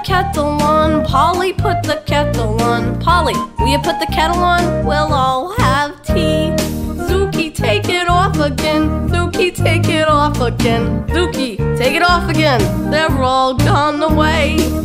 the kettle on. Polly, put the kettle on. Polly, will you put the kettle on? We'll all have tea. Sukey, take it off again. Sukey, take it off again. Sukey, take it off again. They're all gone away.